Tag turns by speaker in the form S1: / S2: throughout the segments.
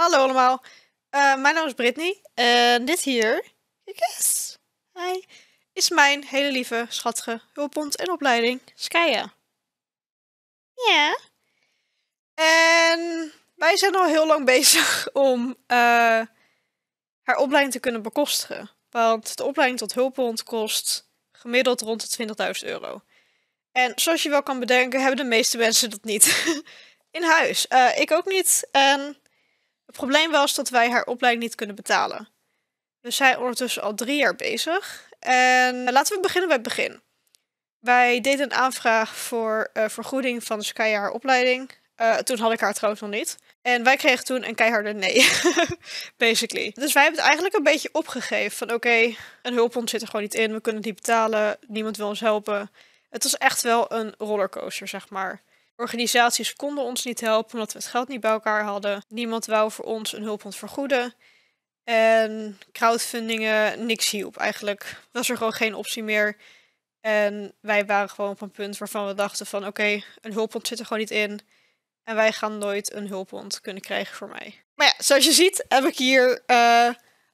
S1: Hallo allemaal, Eh, mijn naam is Brittany en dit hier, yes, hi, is mijn hele lieve, schattige hulphond en opleiding, Skya. Ja. En wij zijn al heel lang bezig om eh, haar opleiding te kunnen bekostigen. Want de opleiding tot hulphond kost gemiddeld rond de 20.000 euro. En zoals je wel kan bedenken, hebben de meeste mensen dat niet in huis. Eh, ik ook niet. En het probleem was dat wij haar opleiding niet kunnen betalen. We zijn ondertussen al drie jaar bezig. En laten we beginnen bij het begin. Wij deden een aanvraag voor eh, vergoeding van Sky haar opleiding. Eh, toen had ik haar trouwens nog niet. En wij kregen toen een keiharde nee, basically. Dus wij hebben het eigenlijk een beetje opgegeven van oké, een hulphond zit er gewoon niet in. We kunnen het niet betalen, niemand wil ons helpen. Het was echt wel een rollercoaster, zeg maar. Organisaties konden ons niet helpen omdat we het geld niet bij elkaar hadden. Niemand wou voor ons een hulphond vergoeden. En crowdfundingen, niks hielp. Eigenlijk was er gewoon geen optie meer. En wij waren gewoon op een punt waarvan we dachten van oké, een hulphond zit er gewoon niet in. En wij gaan nooit een hulphond kunnen krijgen voor mij. Maar ja, zoals je ziet heb ik hier eh,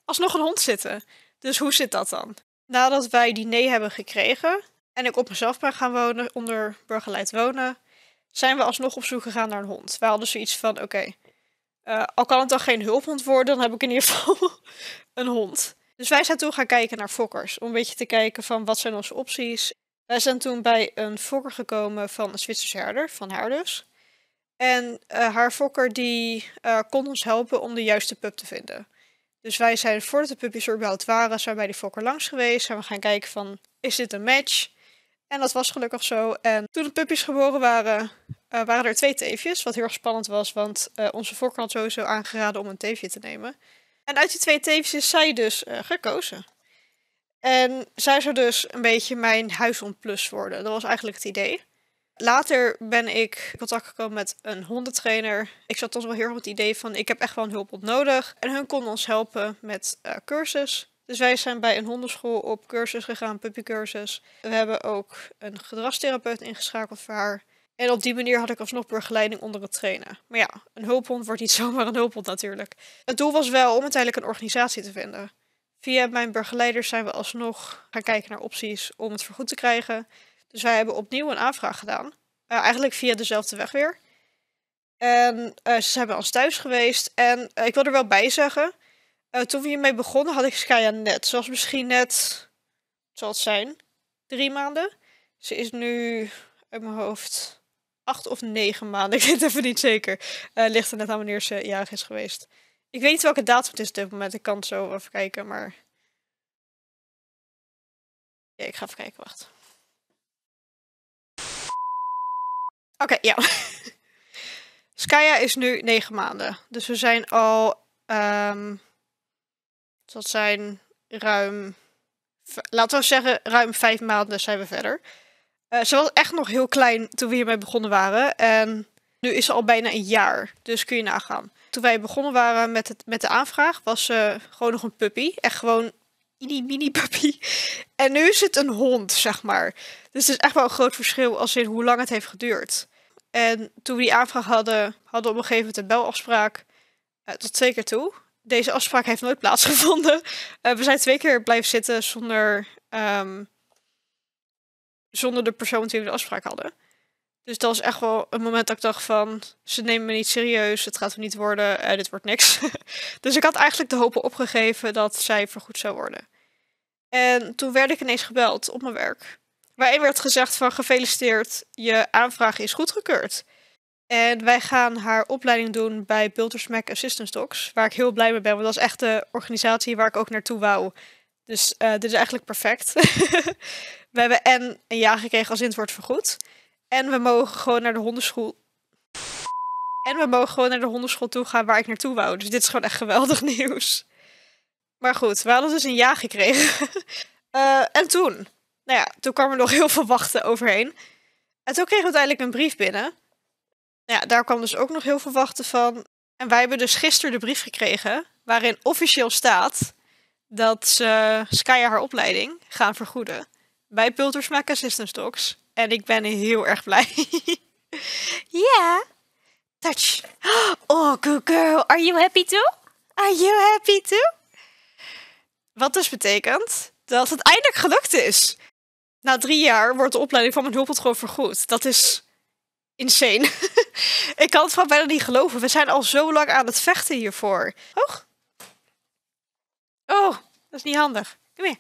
S1: alsnog een hond zitten. Dus hoe zit dat dan? Nadat wij die nee hebben gekregen en ik op mezelf ben gaan wonen, onder burgerleid wonen, zijn we alsnog op zoek gegaan naar een hond. We hadden zoiets van, oké, eh, al kan het dan geen hulphond worden, dan heb ik in ieder geval een hond. Dus wij zijn toen gaan kijken naar fokkers, om een beetje te kijken van wat zijn onze opties. Wij zijn toen bij een fokker gekomen van een Zwitserse herder, van haar dus. En eh, haar fokker die eh, kon ons helpen om de juiste pup te vinden. Dus wij zijn voordat de puppies er überhaupt waren, zijn bij die fokker langs geweest. Zijn we gaan kijken van, is dit een match? En dat was gelukkig zo. En toen de puppies geboren waren, eh, waren er twee teefjes. Wat heel erg spannend was, want eh, onze fokker had sowieso aangeraden om een teefje te nemen. En uit die twee teefjes is zij dus eh, gekozen. En zij zou dus een beetje mijn huishond plus worden. Dat was eigenlijk het idee. Later ben ik in contact gekomen met een hondentrainer. Ik zat toch wel heel erg met het idee van ik heb echt wel een nodig. En hun kon ons helpen met cursus. Dus wij zijn bij een hondenschool op cursus gegaan, puppycursus. We hebben ook een gedragstherapeut ingeschakeld voor haar. En op die manier had ik alsnog begeleiding onder het trainen. Maar ja, een hulphond wordt niet zomaar een hulphond natuurlijk. Het doel was wel om uiteindelijk een organisatie te vinden. Via mijn begeleiders zijn we alsnog gaan kijken naar opties om het vergoed te krijgen. Dus wij hebben opnieuw een aanvraag gedaan. Eh, eigenlijk via dezelfde weg weer. En eh, ze zijn bij ons thuis geweest. En eh, ik wil er wel bij zeggen. Eh, toen we hiermee begonnen had ik Skya net. Zoals misschien net, zal het zijn, drie maanden. Ze is nu uit mijn hoofd acht of negen maanden. Ik weet het even niet zeker. Eh, ligt er net aan wanneer ze jarig is geweest. Ik weet niet welke datum het is op dit moment. Ik kan het zo even kijken, maar... Ja, ik ga even kijken, wacht. Oké, ja. Skya is nu negen maanden. Dus we zijn al, ehm dat zijn ruim, laten we zeggen, ruim vijf maanden zijn we verder. Eh, ze was echt nog heel klein toen we hiermee begonnen waren. En nu is ze al bijna een jaar. Dus kun je nagaan. Toen wij begonnen waren met, het, met de aanvraag, was ze gewoon nog een puppy. Echt gewoon mini mini puppy. En nu is het een hond, zeg maar. Dus het is echt wel een groot verschil als in hoe lang het heeft geduurd. En toen we die aanvraag hadden, hadden we op een gegeven moment een belafspraak. eh, tot twee keer toe. Deze afspraak heeft nooit plaatsgevonden. Eh, we zijn twee keer blijven zitten zonder, ehm, zonder de persoon met wie we de afspraak hadden. Dus dat was echt wel een moment dat ik dacht van... ze nemen me niet serieus, het gaat er niet worden, eh, dit wordt niks. dus ik had eigenlijk de hoop opgegeven dat zij vergoed zou worden. En toen werd ik ineens gebeld op mijn werk. Waarin werd gezegd van gefeliciteerd, je aanvraag is goedgekeurd. En wij gaan haar opleiding doen bij Builders Mac Assistance Docs. Waar ik heel blij mee ben, want dat is echt de organisatie waar ik ook naartoe wou. Dus eh, dit is eigenlijk perfect. we hebben en een jaar gekregen als in het wordt vergoed. En we mogen gewoon naar de hondenschool. En we mogen gewoon naar de hondenschool toe gaan waar ik naartoe wou. Dus dit is gewoon echt geweldig nieuws. Maar goed, we hadden dus een ja gekregen. Eh, en toen, nou ja, toen kwam er nog heel veel wachten overheen. En toen kregen we uiteindelijk een brief binnen. Ja, daar kwam dus ook nog heel veel wachten van. En wij hebben dus gisteren de brief gekregen, waarin officieel staat dat ze Skya haar opleiding gaan vergoeden bij Pulters Mac Assistance Docs. En ik ben heel erg blij. ja. Touch. Oh, good girl. Are you happy too? Are you happy too? Wat dus betekent dat het eindelijk gelukt is. Na drie jaar wordt de opleiding van mijn hulphond gewoon vergoed. Dat is insane. ik kan het gewoon bijna niet geloven. We zijn al zo lang aan het vechten hiervoor. Hoog. Oh, dat is niet handig. Kom hier.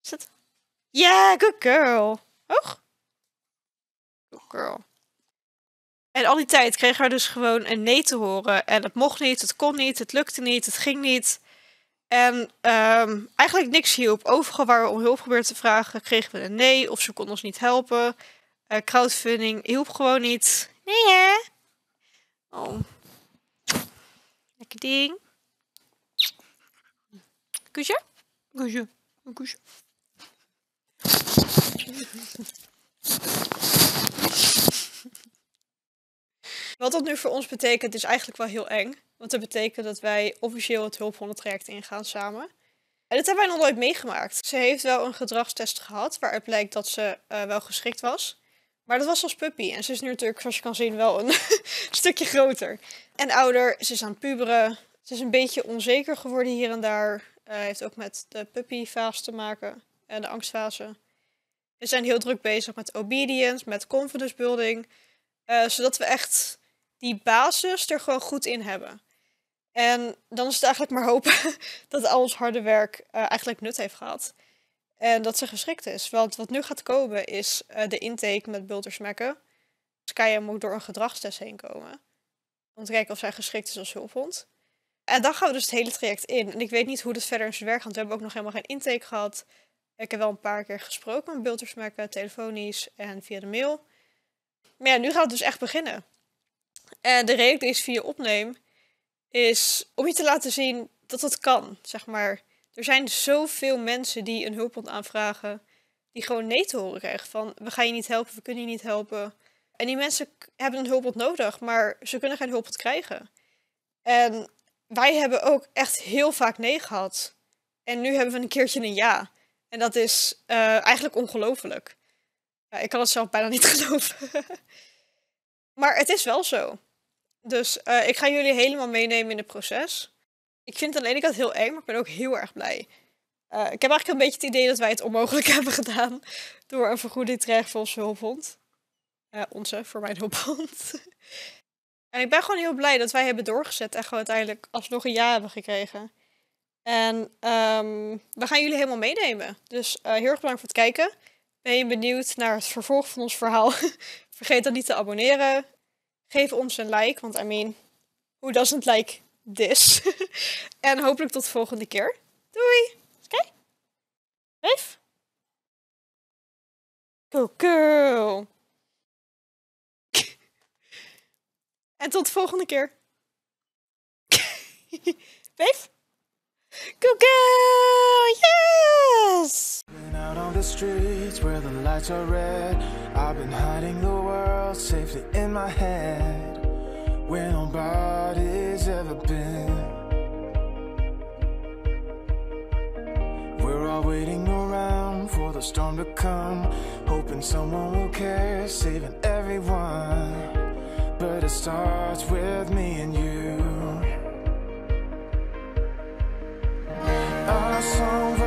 S1: Zit. Yeah, good girl. Hoog. Good girl. En al die tijd kregen we dus gewoon een nee te horen. En het mocht niet, het kon niet, het lukte niet, het ging niet. En ehm, eigenlijk niks hielp. Overal waar we om hulp probeerden te vragen, kregen we een nee of ze kon ons niet helpen. Uh, crowdfunding hielp gewoon niet. Nee hè? Oh. Lekker ding. Kusje? Kusje. Kusje. Wat dat nu voor ons betekent is eigenlijk wel heel eng. Want dat betekent dat wij officieel het hulphondentraject ingaan samen. En dat hebben wij nog nooit meegemaakt. Ze heeft wel een gedragstest gehad waaruit blijkt dat ze uh, wel geschikt was. Maar dat was als puppy. En ze is nu natuurlijk, zoals je kan zien, wel een stukje groter. En ouder. Ze is aan het puberen. Ze is een beetje onzeker geworden hier en daar. Uh, heeft ook met de puppyfase te maken. En de angstfase. We zijn heel druk bezig met obedience, met confidence building. Uh, zodat we echt die basis er gewoon goed in hebben. En dan is het eigenlijk maar hopen dat al ons harde werk uh, eigenlijk nut heeft gehad. En dat ze geschikt is. Want wat nu gaat komen is uh, de intake met bultersmekken. Skya moet door een gedragstest heen komen. Om te kijken of zij geschikt is als hulphond. En dan gaan we dus het hele traject in. En ik weet niet hoe dat verder in zijn werk gaat. We hebben ook nog helemaal geen intake gehad. Ik heb wel een paar keer gesproken met bultersmekken, telefonisch en via de mail. Maar ja, nu gaat het dus echt beginnen. En de reden deze video opneem, is om je te laten zien dat het kan. Zeg maar, er zijn zoveel mensen die een hulphond aanvragen, die gewoon nee te horen krijgen van we gaan je niet helpen, we kunnen je niet helpen. En die mensen hebben een hulphond nodig, maar ze kunnen geen hulphond krijgen. En wij hebben ook echt heel vaak nee gehad. En nu hebben we een keertje een ja. En dat is uh, eigenlijk ongelooflijk. Ja, ik kan het zelf bijna niet geloven. maar het is wel zo. Dus uh, ik ga jullie helemaal meenemen in het proces. Ik vind het aan de ene heel eng, maar ik ben ook heel erg blij. Uh, ik heb eigenlijk een beetje het idee dat wij het onmogelijk hebben gedaan door een vergoeding te krijgen voor onze hulphond. Uh, onze, voor mijn hulphond. en ik ben gewoon heel blij dat wij hebben doorgezet en gewoon uiteindelijk alsnog een ja hebben gekregen. En um, we gaan jullie helemaal meenemen. Dus heel erg bedankt voor het kijken. Ben je benieuwd naar het vervolg van ons verhaal? Vergeet dan niet te abonneren. Geef ons een like, want I mean, who doesn't like this? en hopelijk tot de volgende keer. Doei! Oké? Leef? Cool, cool. en tot de volgende keer. Beef? Go girl! Yes! streets where the lights are red. I've been hiding the world safely in my head. Where nobody's ever been. We're all waiting around for the storm to come. Hoping someone will care, saving everyone. But it starts with me and you. Our song